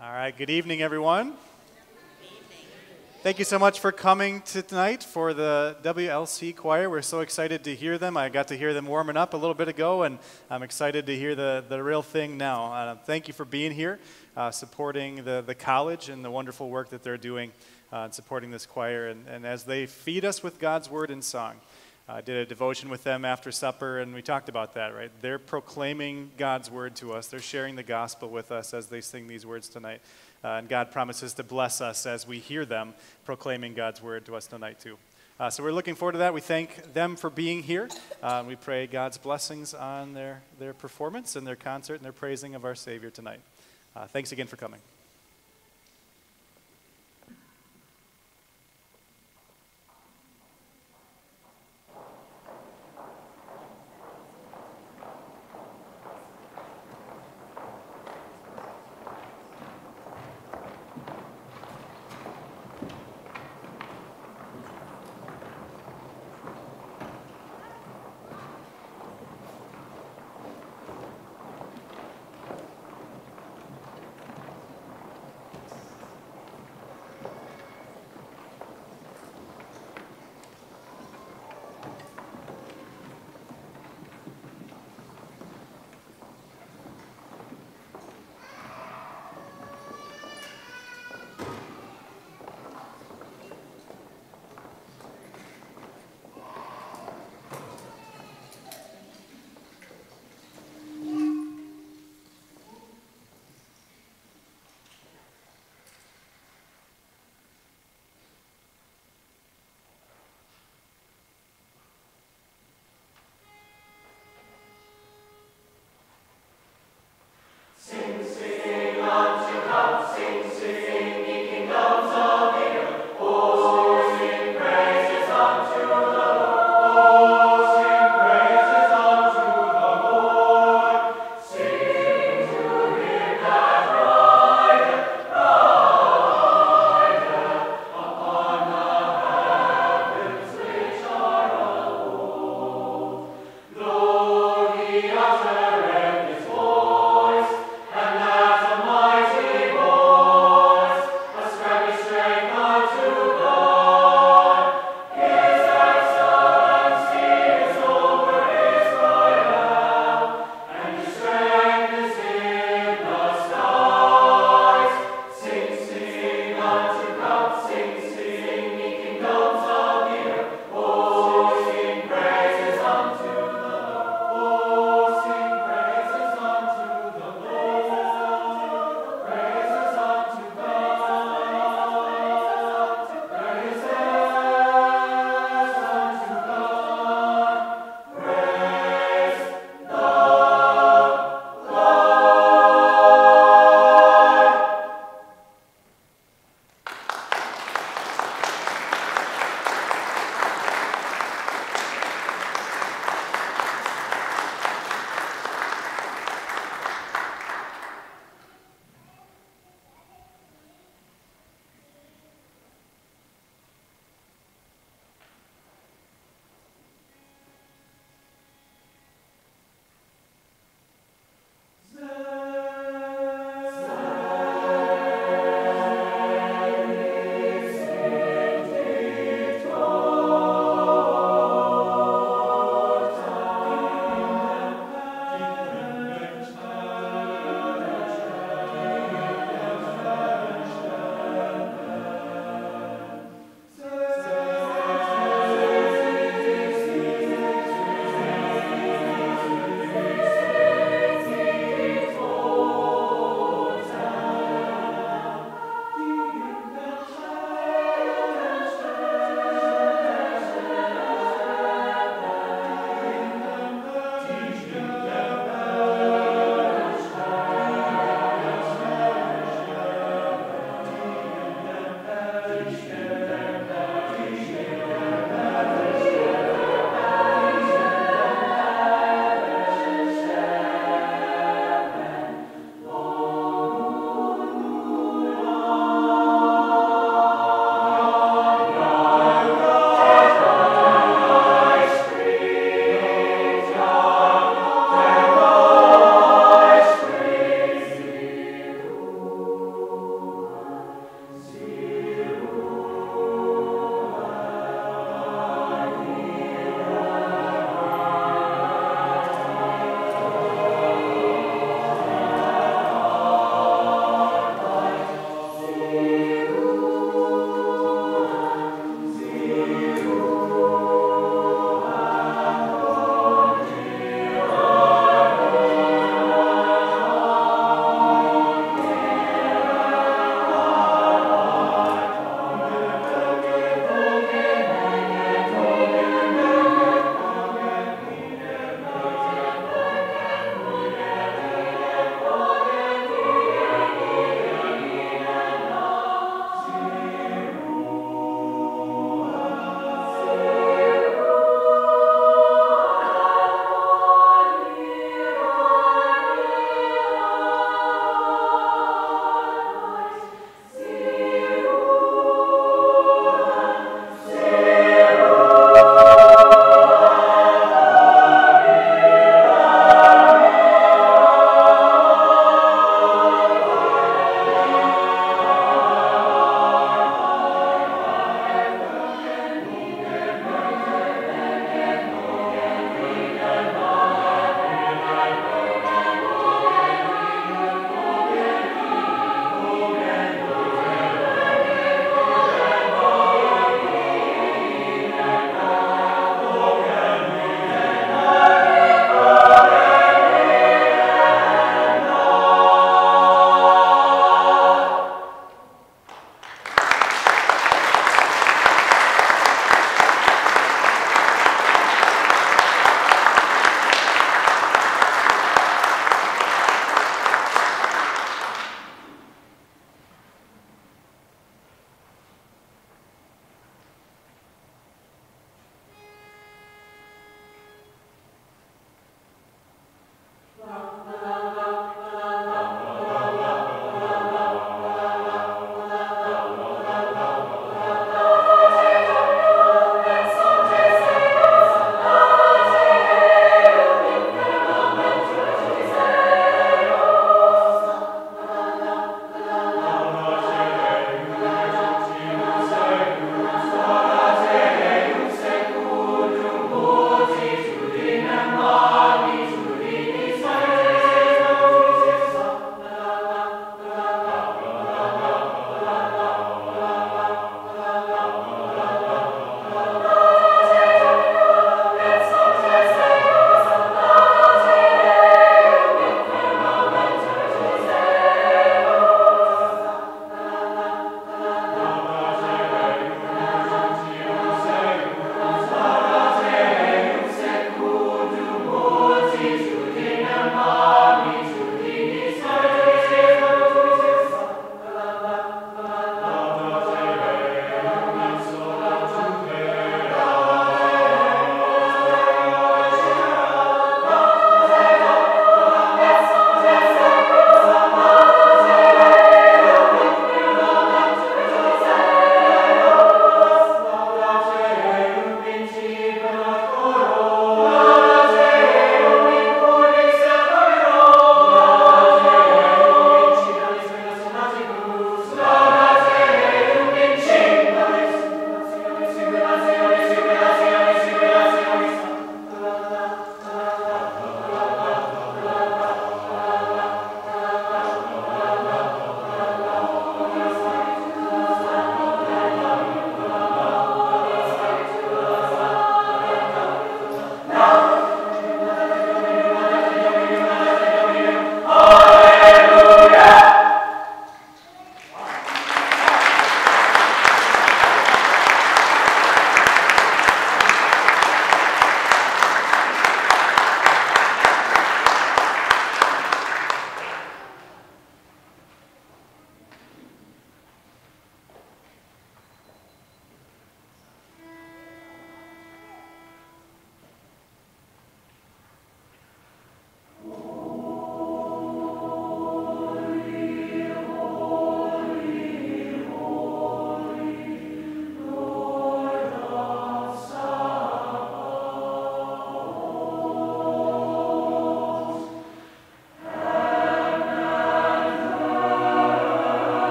All right, good evening, everyone. Thank you so much for coming tonight for the WLC choir. We're so excited to hear them. I got to hear them warming up a little bit ago, and I'm excited to hear the, the real thing now. Uh, thank you for being here, uh, supporting the, the college and the wonderful work that they're doing, uh, and supporting this choir. And, and as they feed us with God's word and song, I did a devotion with them after supper, and we talked about that, right? They're proclaiming God's word to us. They're sharing the gospel with us as they sing these words tonight. Uh, and God promises to bless us as we hear them proclaiming God's word to us tonight, too. Uh, so we're looking forward to that. We thank them for being here. Uh, we pray God's blessings on their, their performance and their concert and their praising of our Savior tonight. Uh, thanks again for coming.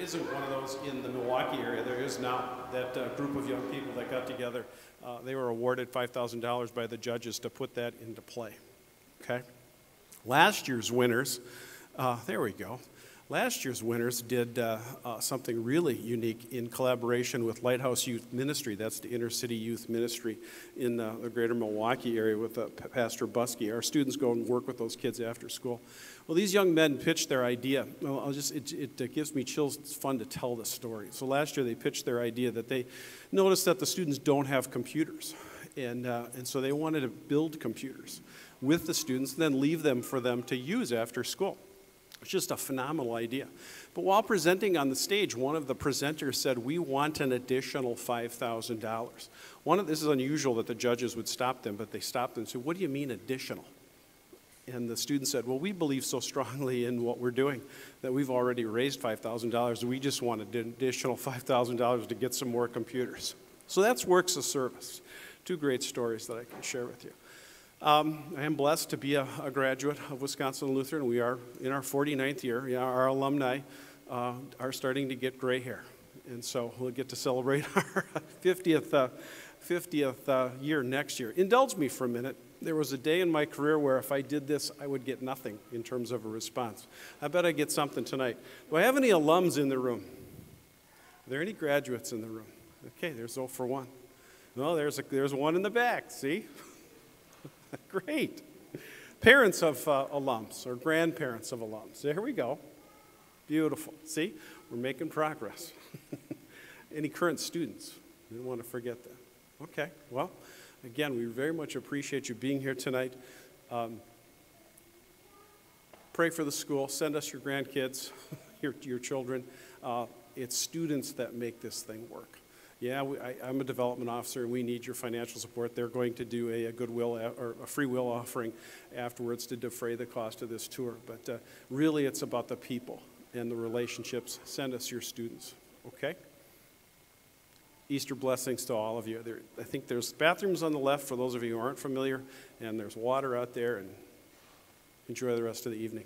Isn't one of those in the Milwaukee area. There is now that uh, group of young people that got together. Uh, they were awarded $5,000 by the judges to put that into play. Okay? Last year's winners, uh, there we go. Last year's winners did uh, uh, something really unique in collaboration with Lighthouse Youth Ministry. That's the inner city youth ministry in uh, the greater Milwaukee area with uh, Pastor Busky. Our students go and work with those kids after school. Well, these young men pitched their idea. Well, just, it, it, it gives me chills. It's fun to tell the story. So last year they pitched their idea that they noticed that the students don't have computers. And, uh, and so they wanted to build computers with the students and then leave them for them to use after school. It's just a phenomenal idea. But while presenting on the stage, one of the presenters said, We want an additional $5,000. One of this is unusual that the judges would stop them, but they stopped them and said, What do you mean additional? And the student said, Well, we believe so strongly in what we're doing that we've already raised $5,000. We just want an additional $5,000 to get some more computers. So that's Works of Service. Two great stories that I can share with you. Um, I am blessed to be a, a, graduate of Wisconsin Lutheran. We are in our 49th year. Yeah, our alumni uh, are starting to get gray hair. And so we'll get to celebrate our 50th, uh, 50th uh, year next year. Indulge me for a minute. There was a day in my career where if I did this, I would get nothing in terms of a response. I bet I get something tonight. Do I have any alums in the room? Are there any graduates in the room? Okay, there's 0 for 1. No, there's, a, there's one in the back, see? Great. Parents of uh, alums or grandparents of alums. There we go. Beautiful. See, we're making progress. Any current students? We don't want to forget that. Okay, well, again, we very much appreciate you being here tonight. Um, pray for the school. Send us your grandkids, your, your children. Uh, it's students that make this thing work yeah, we, I, am a development officer and we need your financial support. They're going to do a, a goodwill or a free will offering afterwards to defray the cost of this tour. But uh, really, it's about the people and the relationships. Send us your students, okay? Easter blessings to all of you. There, I think there's bathrooms on the left for those of you who aren't familiar, and there's water out there, and enjoy the rest of the evening.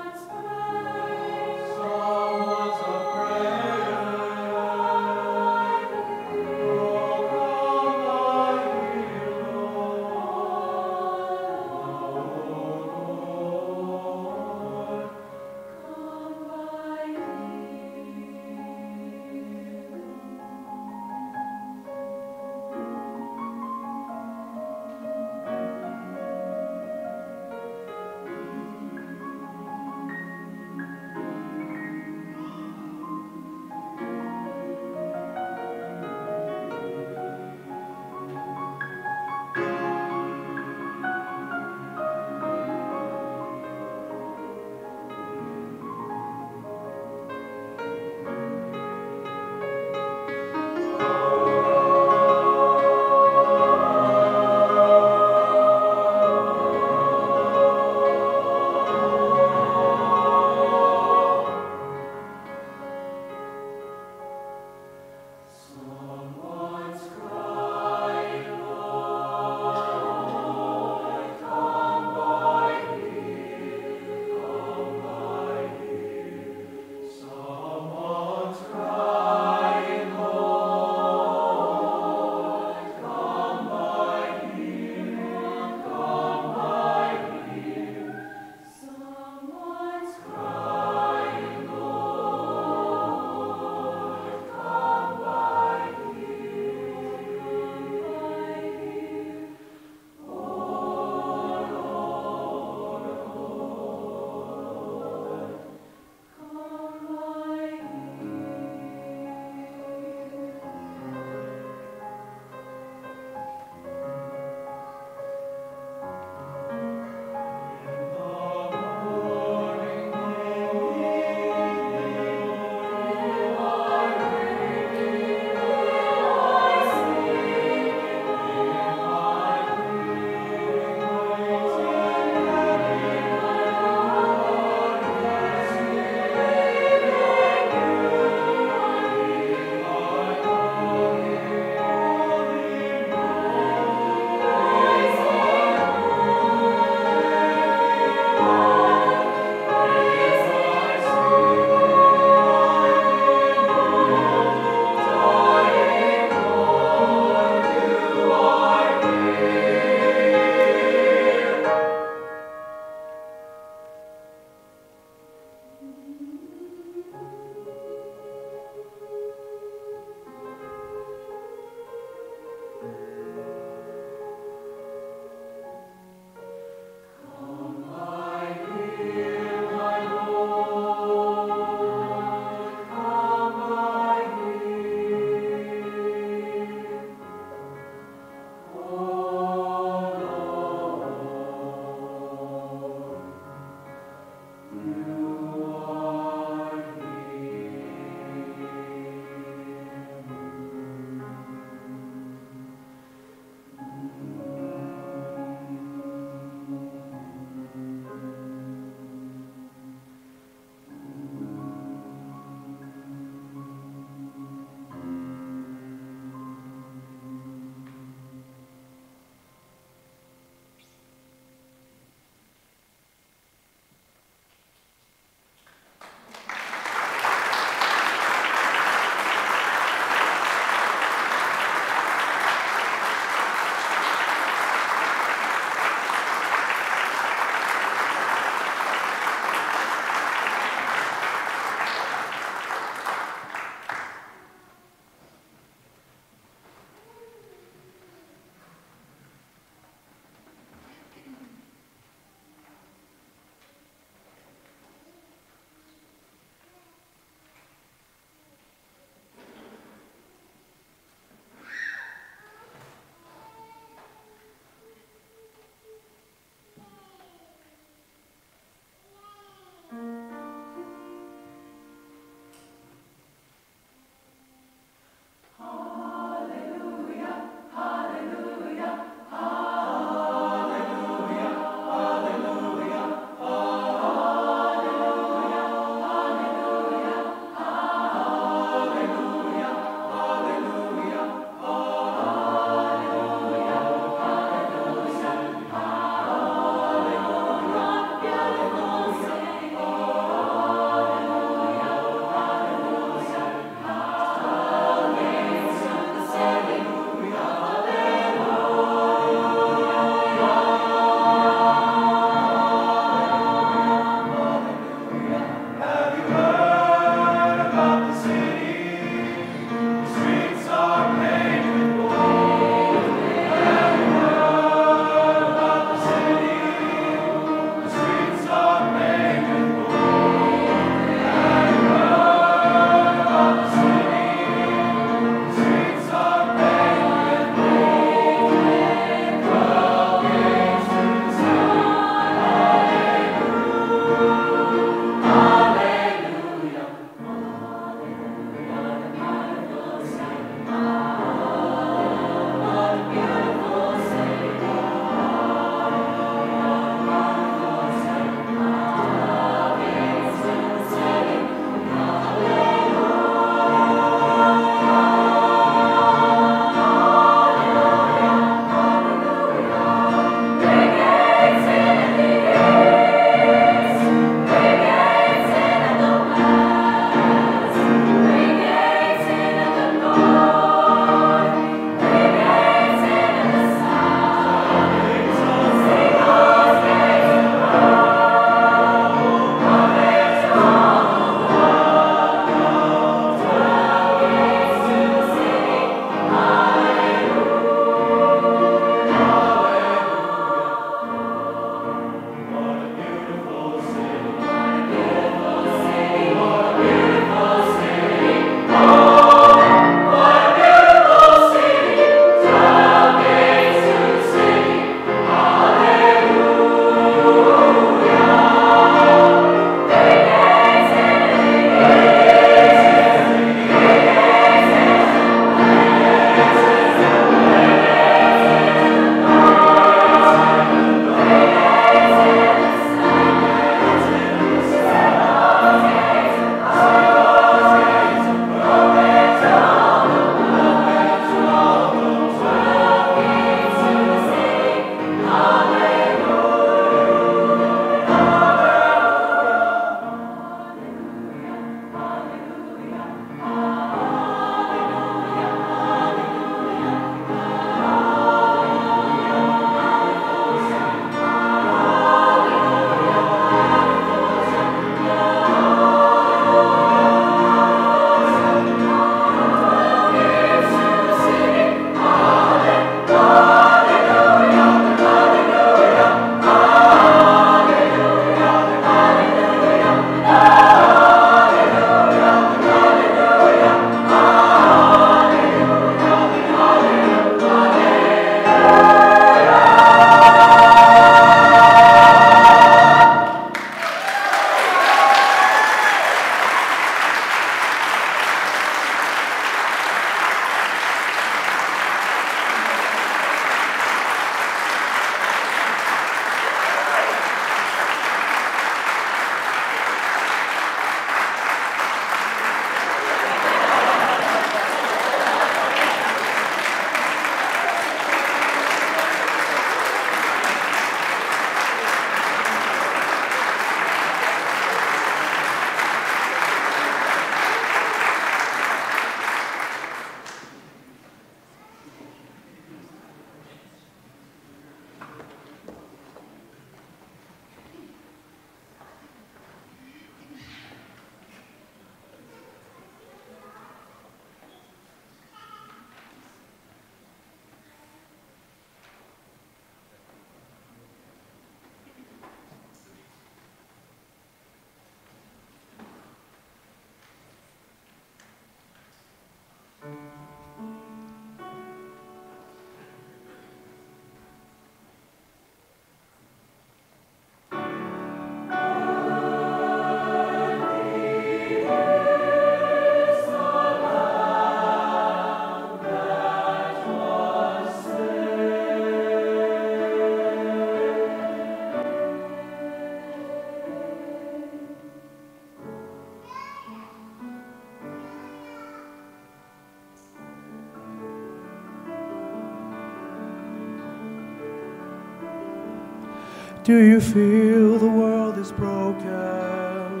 Do you feel the world is broken?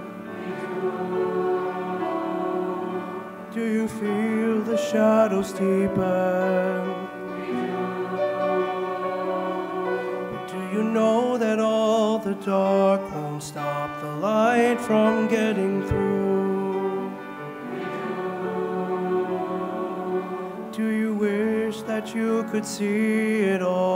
Do you feel the shadows deepen? Do you know that all the dark won't stop the light from getting through? Do you wish that you could see it all?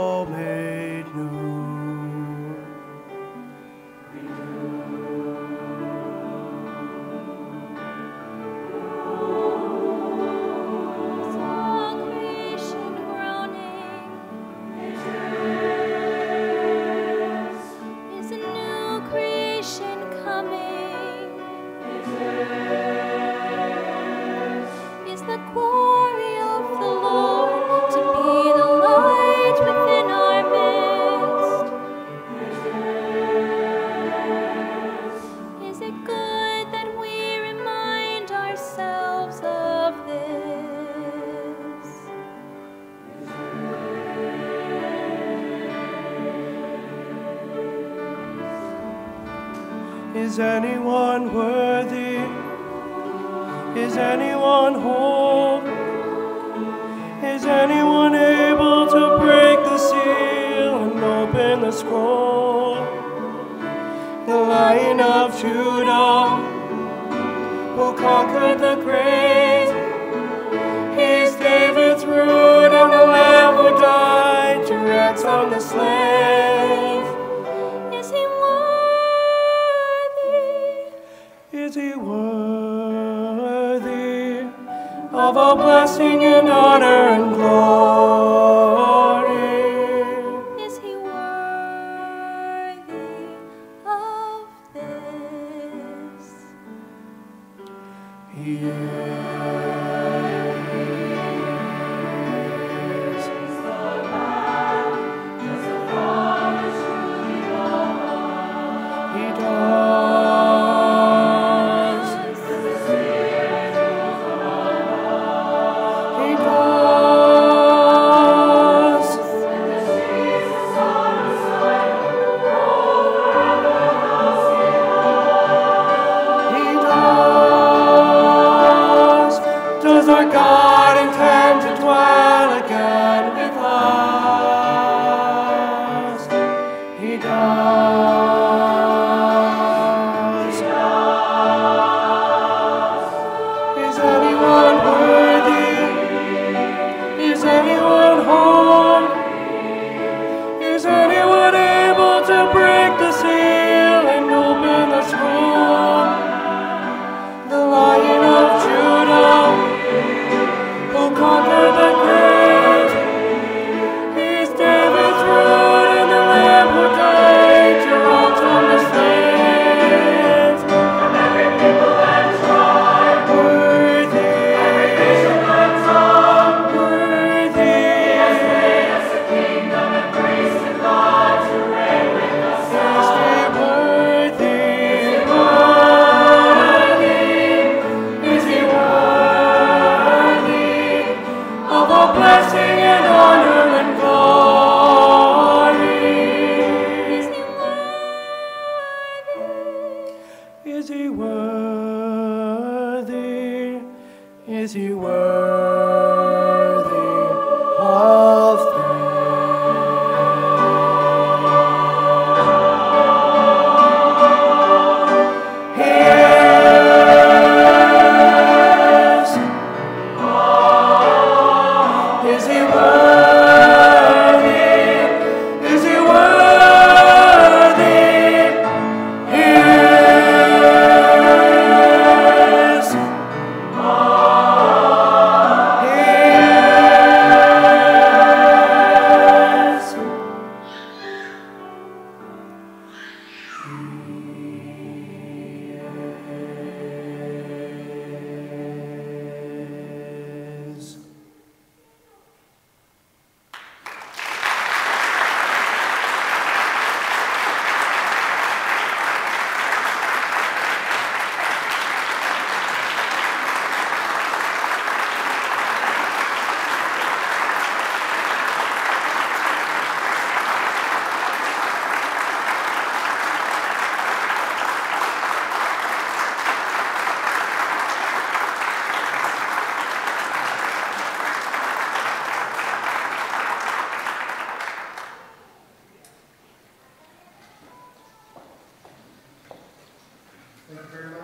very much.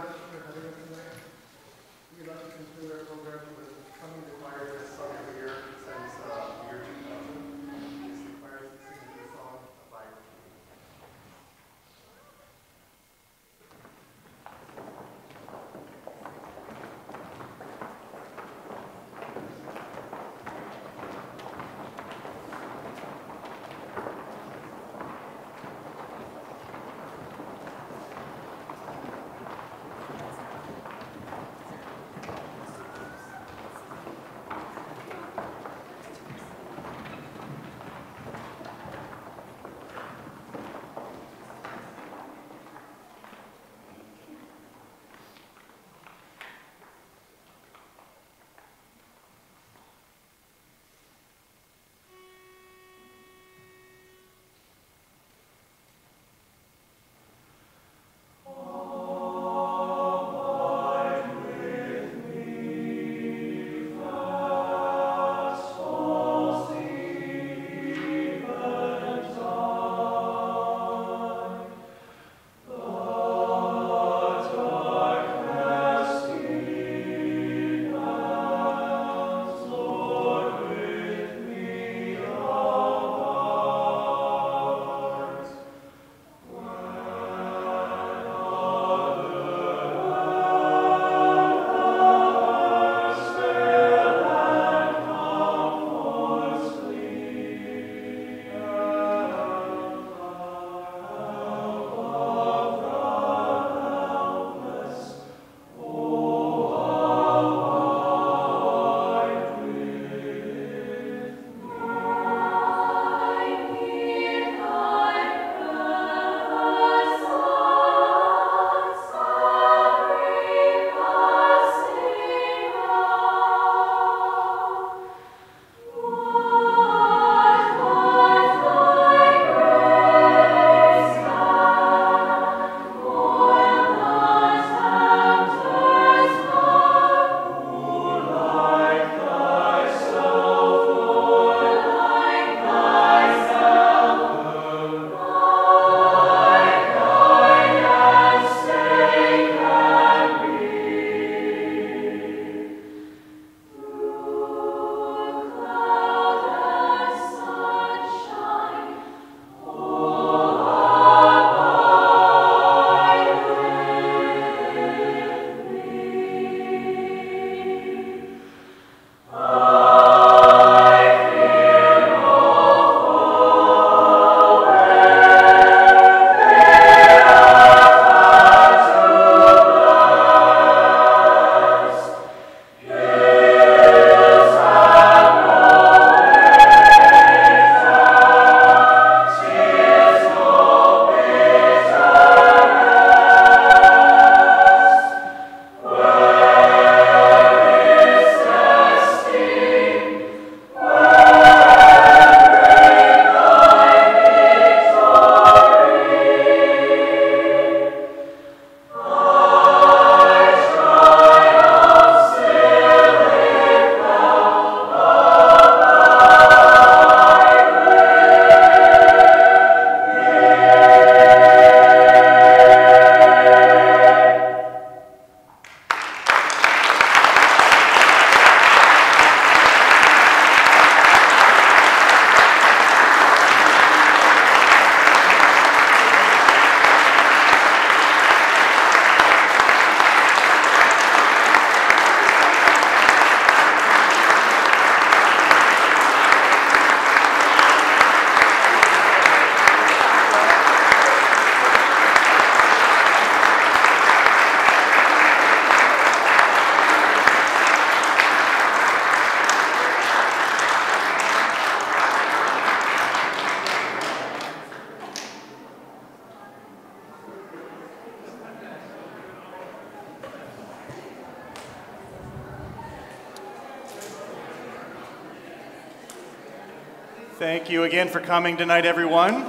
For coming tonight, everyone.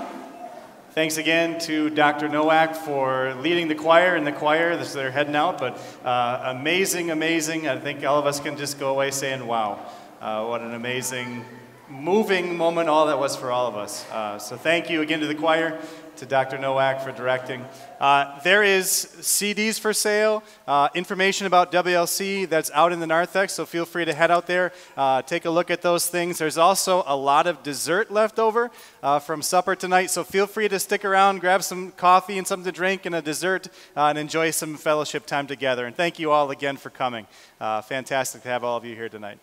Thanks again to Dr. Nowak for leading the choir and the choir. This, they're heading out, but uh, amazing, amazing. I think all of us can just go away saying, wow, uh, what an amazing, moving moment all that was for all of us. Uh, so thank you again to the choir to Dr. Nowak for directing. Uh, there is CDs for sale, uh, information about WLC that's out in the narthex, so feel free to head out there, uh, take a look at those things. There's also a lot of dessert left over uh, from supper tonight, so feel free to stick around, grab some coffee and something to drink and a dessert, uh, and enjoy some fellowship time together. And thank you all again for coming. Uh, fantastic to have all of you here tonight.